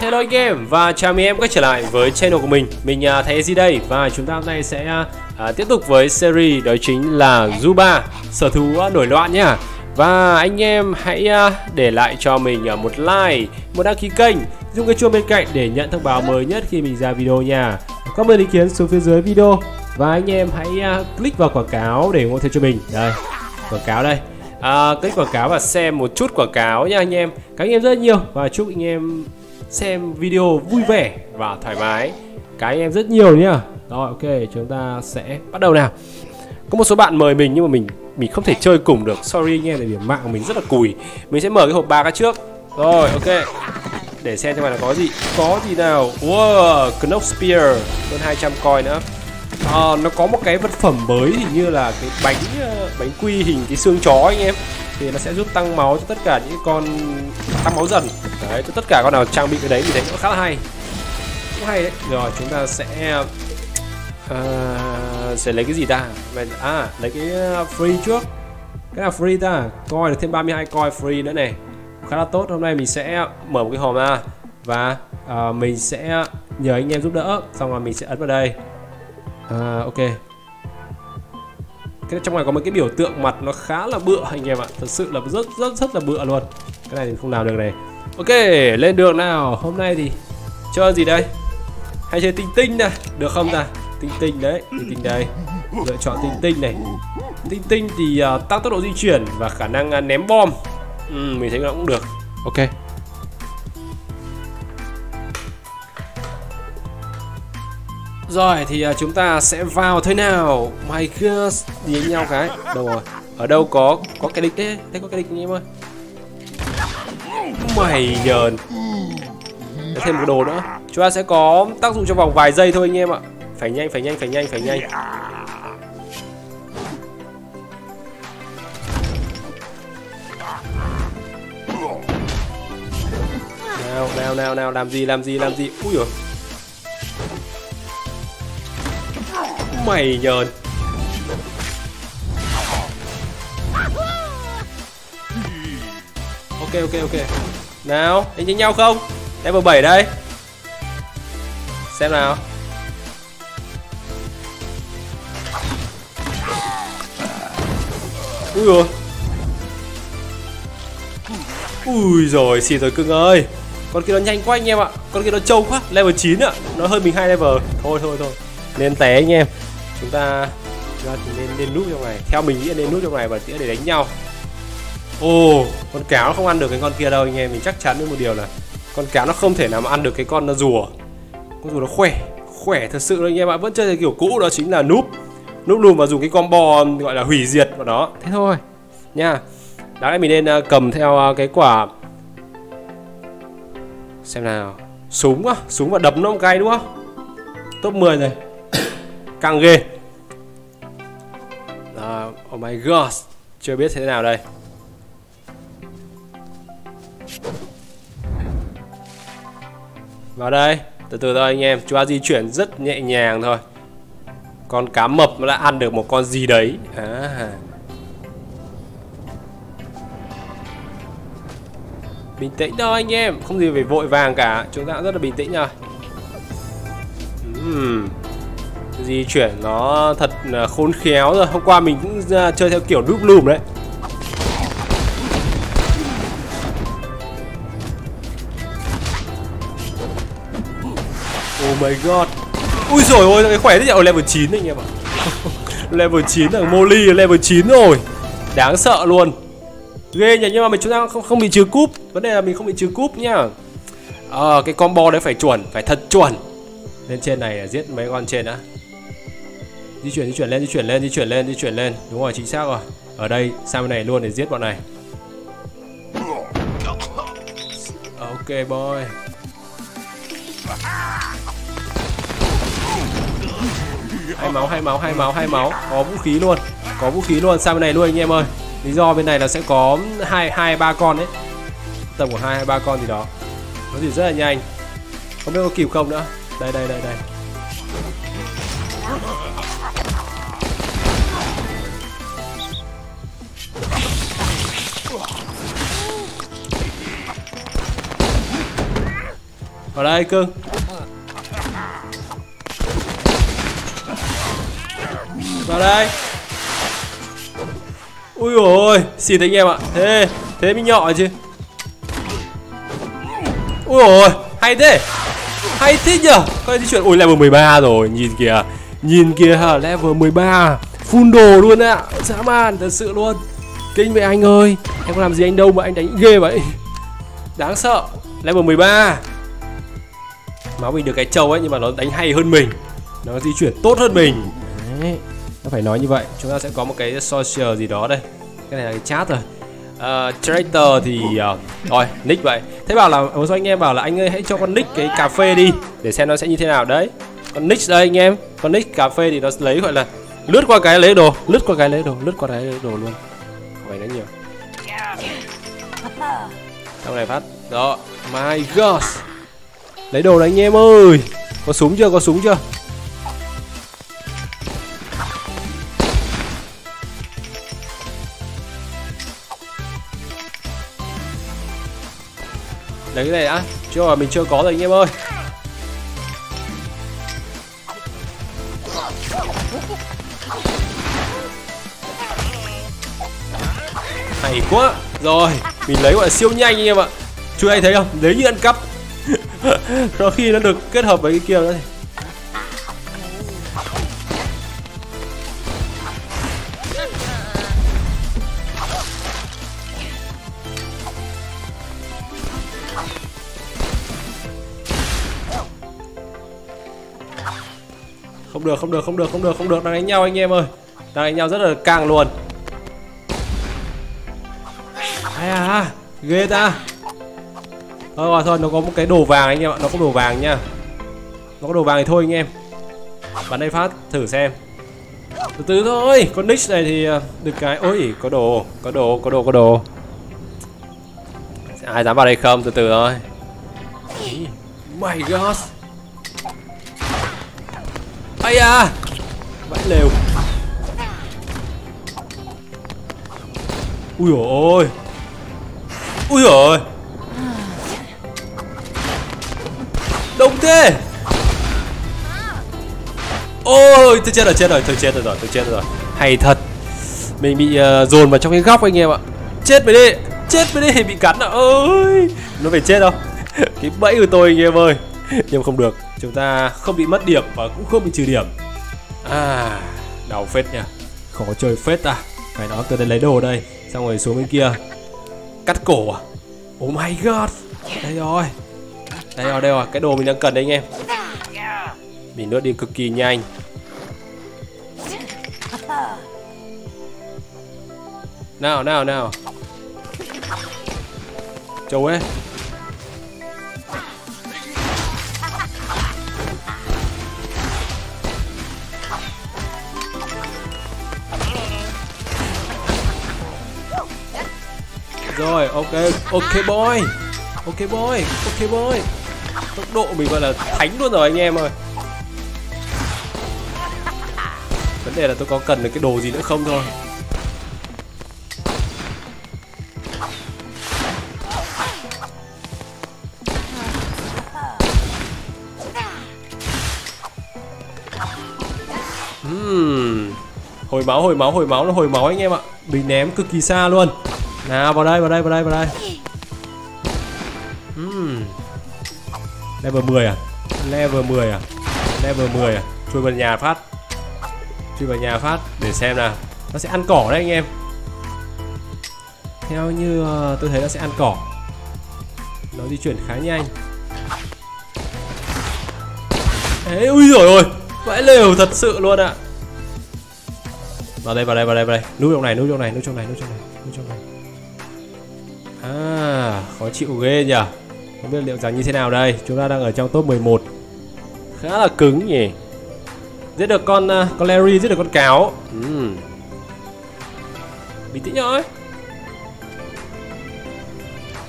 Hello anh em và chào mừng em quay trở lại với channel của mình. Mình uh, Thầy gì đây và chúng ta hôm nay sẽ uh, tiếp tục với series đó chính là Zuba Sở thú uh, nổi loạn nhá Và anh em hãy uh, để lại cho mình uh, một like, một đăng ký kênh Dùng cái chuông bên cạnh để nhận thông báo mới nhất khi mình ra video nha. Comment ý kiến xuống phía dưới video Và anh em hãy uh, click vào quảng cáo để ủng hộ thêm cho mình. Đây, quảng cáo đây. À, click quảng cáo và xem một chút quảng cáo nha anh em. Cảm ơn anh em rất nhiều và chúc anh em xem video vui vẻ và thoải mái. Cái anh em rất nhiều nhá. Rồi ok chúng ta sẽ bắt đầu nào. Có một số bạn mời mình nhưng mà mình mình không thể chơi cùng được. Sorry nghe tại vì mạng của mình rất là cùi. Mình sẽ mở cái hộp ba cái trước. Rồi ok. Để xem cho mày là có gì. Có gì nào? Wow Knock Spear. Hơn 200 coin nữa. À, nó có một cái vật phẩm mới hình như là cái bánh ờ, bánh quy hình cái xương chó anh em thì nó sẽ giúp tăng máu cho tất cả những con tăng máu dần. Đấy cho tất cả con nào trang bị cái đấy thì thấy nó khá là hay. Cũng hay đấy. Rồi chúng ta sẽ uh, sẽ lấy cái gì ta? Mình à lấy cái ờ, free trước. Cái nào free ta. Coi được thêm 32 coin free nữa này. Khá là tốt. Hôm nay mình sẽ mở một cái hòm ra và uh, mình sẽ nhờ anh em giúp đỡ. Xong rồi mình sẽ ấn vào đây. À, ok cái trong này có một cái biểu tượng mặt nó khá là bựa anh em ạ. Thật sự là rất rất rất là bựa luôn. Cái này thì không làm được này. Ok lên đường nào. Hôm nay thì chơi gì đây? Hay chơi tinh tinh này được không ta? Tinh tinh đấy tinh tinh đây. Lựa chọn tinh tinh này. Tinh tinh thì uh, tăng tốc độ di chuyển và khả năng uh, ném bom. Ừ, mình thấy nó cũng được. Ok. Rồi, thì à, chúng ta sẽ vào thế nào? My god Nhìn nhau cái. Đâu rồi? Ở đâu có có cái địch đấy Thấy có cái địch anh em ơi? Mày nhờn. Để thêm một đồ nữa. Chúng ta sẽ có tác dụng trong vòng vài giây thôi anh em ạ. Phải nhanh phải nhanh phải nhanh phải nhanh. Nào nào nào nào, làm gì làm gì làm gì? Ui dồi mày nhờn Ok ok ok. Nào, đánh với nhau không? Level 7 đây. Xem nào. Ui rồi Ui rồi xịt rồi cưng ơi. Con kia nó nhanh quá anh em ạ. Con kia nó trâu quá. Level 9 ạ. Nó hơn mình hai level. Thôi thôi thôi. Nên té anh em chúng ta ra thì nên nên núp trong này. Theo mình nghĩ nên núp trong này và tĩa để đánh nhau. Ồ con cáo nó không ăn được cái con kia đâu anh em mình chắc chắn với một điều là con cáo nó không thể nào mà ăn được cái con nó rùa. Con rùa nó khỏe khỏe thật sự anh em ạ. Vẫn chơi kiểu cũ đó chính là núp núp lùm và dùng cái combo gọi là hủy diệt của nó thế thôi. Nha. Đáng lẽ mình nên uh, cầm theo uh, cái quả xem nào. Súng á súng và đấm nó một cái đúng không? Top 10 rồi càng ghê. Uh, Oh my god Chưa biết thế nào đây. Vào đây Từ từ thôi anh em Chúng ta di chuyển rất nhẹ nhàng thôi. Con cá mập nó đã ăn được một con gì đấy. À. Bình tĩnh thôi anh em Không gì phải vội vàng cả Chúng ta rất là bình tĩnh rồi uhm di chuyển nó thật khôn khéo rồi. Hôm qua mình cũng à, chơi theo kiểu núp lùm đấy. Oh my god. Ui rồi ôi cái khỏe thế nhỉ? Level 9 anh em ạ. Level 9 là Molly level 9 rồi. Đáng sợ luôn. Ghê nhỉ nhưng mà mình chúng ta không không bị trừ cúp. Vấn đề là mình không bị trừ cúp nhá. Ờ à, cái combo đấy phải chuẩn Phải thật chuẩn. Lên trên này giết mấy con trên đã di chuyển di chuyển lên, di chuyển lên, di chuyển lên, di chuyển lên. Đúng rồi, chính xác rồi. Ở đây, sang bên này luôn để giết bọn này. Ok, boy. Hai máu hai máu hai máu hai máu. Có vũ khí luôn. Có vũ khí luôn. Sang bên này luôn, anh em ơi. Lý do bên này là sẽ có hai hai, ba con đấy tầm của hai hai, ba con gì đó. Nó thì rất là nhanh. Không biết có kịp không nữa. Đây đây đây đây. Vào đây cưng vào đây. Ui ôi xịt anh em ạ. Thế thế mới nhỏ chứ. Ui ôi, hay thế. Hay thế nhở coi di chuyển. Ui, level 13 rồi. Nhìn kìa. Nhìn kìa hả, level 13 full đồ luôn ạ. Dã man, thật sự luôn. Kinh vậy anh ơi. Em có làm gì anh đâu mà anh đánh ghê vậy? Đáng sợ. Level 13 máu mình được cái trâu ấy nhưng mà nó đánh hay hơn mình. Nó di chuyển tốt hơn mình. Đấy. nó phải nói như vậy. Chúng ta sẽ có một cái social gì đó đây. Cái này là cái chat rồi. Uh, traitor thì uh, rồi nick vậy. Thế bảo là một số anh em bảo là anh ơi hãy cho con nick cái cà phê đi để xem nó sẽ như thế nào. Đấy con nick đây anh em. Con nick cà phê thì nó lấy gọi là lướt qua cái lấy đồ lướt qua cái lấy đồ lướt qua cái lấy đồ luôn. Phải nói nhiều. Trong này phát. Đó my god lấy đồ này anh em ơi. Có súng chưa? Có súng chưa? Lấy cái này đã. Chưa mình chưa có rồi anh em ơi. Hay quá. Rồi, mình lấy gọi là siêu nhanh anh em ạ. Chú anh thấy không? Lấy như ăn cắp rồi khi nó được kết hợp với cái kia nữa không được không được không được không được không được. Đang đánh nhau anh em ơi. Đang đánh nhau rất là càng luôn. Ai à ghê ta thôi rồi thôi, nó có một cái đồ vàng anh em ạ, nó có đồ vàng nha. Nó có đồ vàng thì thôi anh em. Bắn đây phát thử xem. Từ từ thôi, con nick này thì ờ, được cái ôi, có đồ có đồ có đồ có đồ. Ai dám vào đây không? Từ từ thôi. My god. Ai à vãi lều. Ui ôi. Ui ôi. Thế. Ôi tôi chết rồi chết rồi tôi chết rồi tôi chết rồi. Hay thật. Mình bị uh, dồn vào trong cái góc anh em ạ. Chết mày đi chết mày đi bị cắn à ơi nó phải chết đâu. Cái bẫy của tôi anh em ơi. Nhưng không được chúng ta không bị mất điểm và cũng không bị trừ điểm. À đau phết nha khó chơi phết à. Phải nói tôi đến lấy đồ đây xong rồi xuống bên kia. Cắt cổ à? Oh my god. Đây rồi đây rồi đây rồi. Cái đồ mình đang cần đấy anh em. Mình lướt đi cực kỳ nhanh. Nào nào nào. Châu ấy rồi, ok ok boy. Ok boy ok boy tốc độ mình gọi là thánh luôn rồi anh em ơi. Vấn đề là tôi có cần được cái đồ gì nữa không thôi. Uhm. hồi máu hồi máu hồi máu nó hồi máu anh em ạ. Mình ném cực kỳ xa luôn. Nào vào đây vào đây vào đây vào đây level 10 à? Level 10 à? Level 10 à? Chui vào nhà phát. Chui vào nhà phát để xem nào. Nó sẽ ăn cỏ đấy anh em. Theo như uh, tôi thấy nó sẽ ăn cỏ. Nó di chuyển khá nhanh. Ê, ui rồi ôi vãi lều thật sự luôn ạ. À. vào đây vào đây vào đây vào đây. Núp trong này núp trong này núp trong này núp trong này núp trong này. À, khó chịu ghê nhỉ không biết liệu rằng như thế nào đây. Chúng ta đang ở trong top 11 Khá là cứng nhỉ. Giết được con uh, con Larry, giết được con cáo. Uhm. Bình tĩnh nhá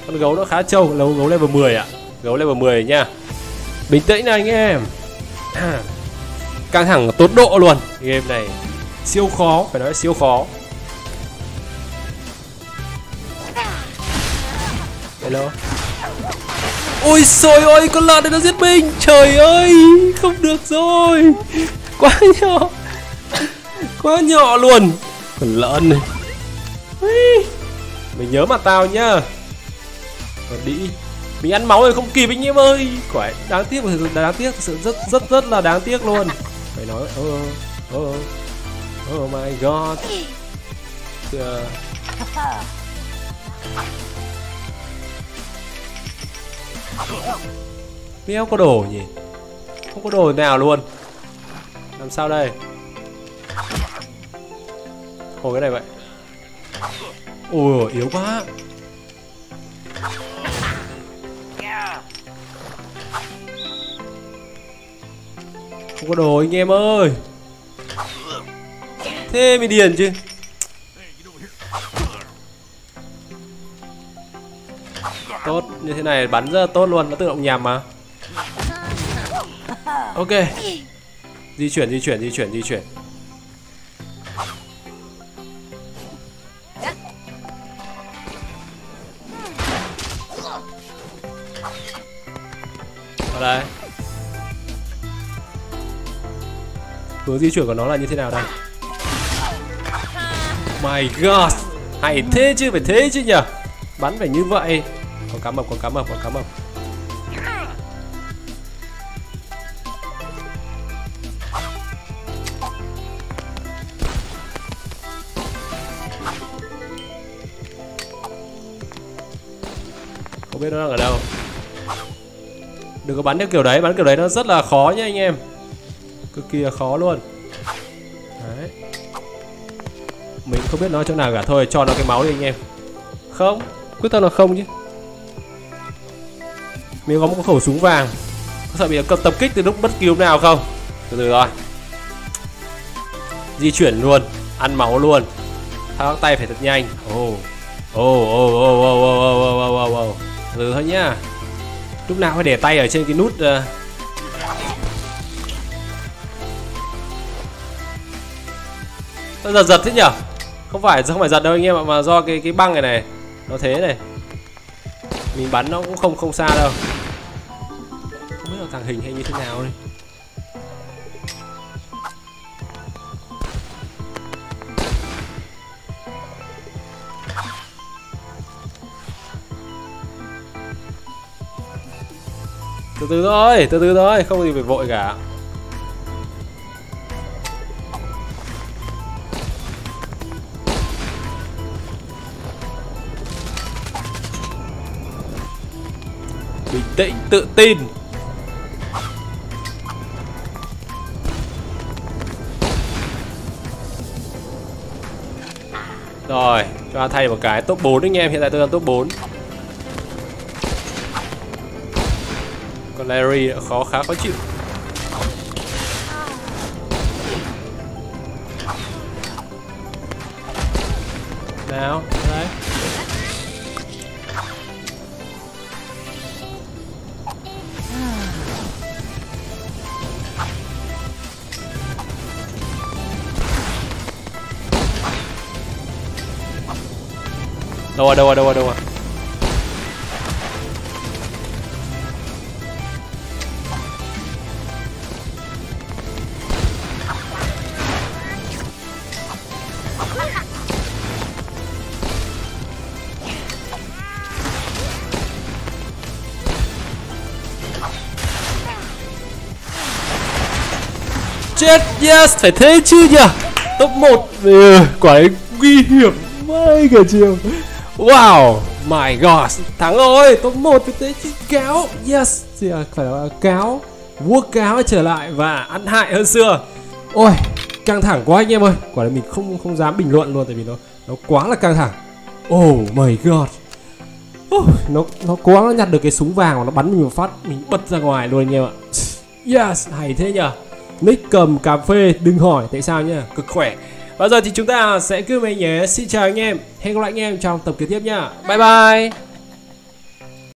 Con gấu nó khá trâu, là gấu level 10 ạ. À. Gấu level 10 nha Bình tĩnh này anh em. Căng thẳng tốt độ luôn. Game này siêu khó, phải nói siêu khó. Hello ôi trời ơi con lợn này nó giết mình. Trời ơi không được rồi. Quá nhỏ. Quá nhỏ luôn. Con lợn này. Mày nhớ mặt tao nhá. Còn đi. Mình ăn máu rồi không kịp anh em ơi. Quả đáng tiếc sự đáng tiếc sự rất rất rất là đáng tiếc luôn. Phải nói oh, oh, oh my god. Uh, Mèo có đồ nhỉ? Không có đồ nào luôn. Làm sao đây? Ồ cái này vậy. Ôi, yếu quá. Không có đồ anh em ơi. Thế mới điền chứ. Như thế này bắn rất là tốt luôn, nó tự động nhằm mà. Ok. Di chuyển, di chuyển, di chuyển, di chuyển. Ở đây. Hướng di chuyển của nó là như thế nào đây? My god. Hay thế chứ, phải thế chứ nhỉ? Bắn phải như vậy. Con cá mập, con cá mập, con cá mập Không biết nó đang ở đâu. Đừng có bắn theo kiểu đấy, bắn kiểu đấy nó rất là khó nhá anh em. Cực kỳ là khó luôn. Đấy. Mình không biết nó chỗ nào cả, thôi cho nó cái máu đi anh em. Không, quyết tâm là không chứ. Mình có một khẩu súng vàng. Có sợ bị tập kích từ lúc bất kỳ lúc nào không? Từ từ rồi. Di chuyển luôn, Ăn máu luôn. Thao tay phải thật nhanh. Ồ. Ồ ồ ồ ồ ồ ồ ồ ồ ồ từ thôi nhá. Lúc nào phải để tay ở trên cái nút uh... giật giật thế nhở? Không phải không phải giật đâu anh em ạ, mà do cái cái băng này này. Nó thế này. Mình bắn nó cũng không không xa đâu không biết là tàng hình hay như thế nào đây? Từ từ thôi, từ từ thôi, không gì phải vội cả. Bình tĩnh, tự tin. Và thay một cái top 4 anh em hiện tại tôi đang top 4 Còn Larry khó khá khó chịu. Nào, đấy Đâu à, đâu à, đâu à, đâu à Chết yes Phải thế chứ nhỉ? Top 1 ừ, Quả ấy nguy hiểm. Mấy cả chiều. Wow My god. Thắng rồi Top 1 với thế kéo, cáo. Yes thì Phải là cáo. Vua cáo trở lại Và ăn hại hơn xưa. Ôi Căng thẳng quá anh em ơi. Quả là mình không không dám bình luận luôn Tại vì nó nó quá là căng thẳng. Oh my god. Oh, Nó nó cố nó nhặt được cái súng vàng Và nó bắn mình một phát Mình bật ra ngoài luôn anh em ạ. Yes Hay thế nhỉ Nick cầm cà phê đừng hỏi tại sao nhá cực khỏe. Bây giờ thì chúng ta sẽ cứ mấy nhé. Xin chào anh em. Hẹn gặp lại anh em trong tập kế tiếp nhá Bye bye.